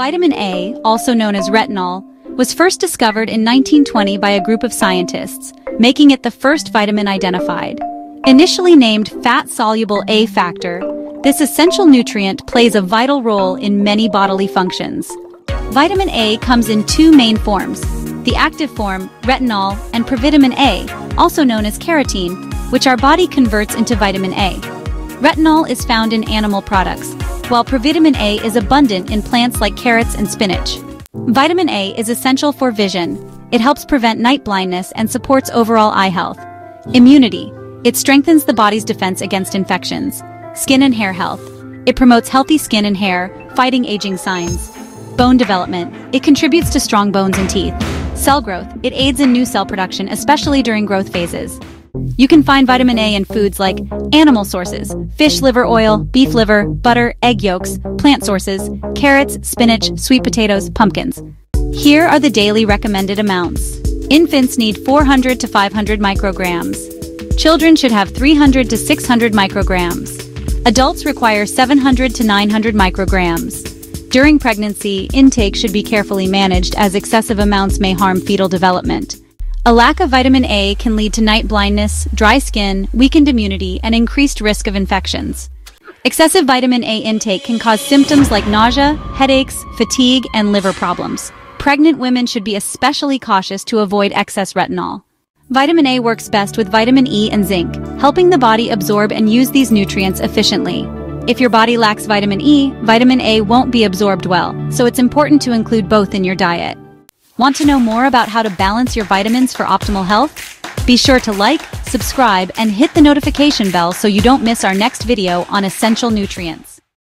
Vitamin A, also known as retinol, was first discovered in 1920 by a group of scientists, making it the first vitamin identified. Initially named fat-soluble A factor, this essential nutrient plays a vital role in many bodily functions. Vitamin A comes in two main forms, the active form, retinol, and provitamin A, also known as carotene, which our body converts into vitamin A. Retinol is found in animal products, while provitamin A is abundant in plants like carrots and spinach. Vitamin A is essential for vision. It helps prevent night blindness and supports overall eye health. Immunity. It strengthens the body's defense against infections. Skin and hair health. It promotes healthy skin and hair, fighting aging signs. Bone development. It contributes to strong bones and teeth. Cell growth. It aids in new cell production, especially during growth phases. You can find vitamin A in foods like animal sources, fish liver oil, beef liver, butter, egg yolks, plant sources, carrots, spinach, sweet potatoes, pumpkins. Here are the daily recommended amounts. Infants need 400 to 500 micrograms. Children should have 300 to 600 micrograms. Adults require 700 to 900 micrograms. During pregnancy, intake should be carefully managed as excessive amounts may harm fetal development. A lack of vitamin A can lead to night blindness, dry skin, weakened immunity, and increased risk of infections. Excessive vitamin A intake can cause symptoms like nausea, headaches, fatigue, and liver problems. Pregnant women should be especially cautious to avoid excess retinol. Vitamin A works best with vitamin E and zinc, helping the body absorb and use these nutrients efficiently. If your body lacks vitamin E, vitamin A won't be absorbed well, so it's important to include both in your diet. Want to know more about how to balance your vitamins for optimal health? Be sure to like, subscribe, and hit the notification bell so you don't miss our next video on essential nutrients.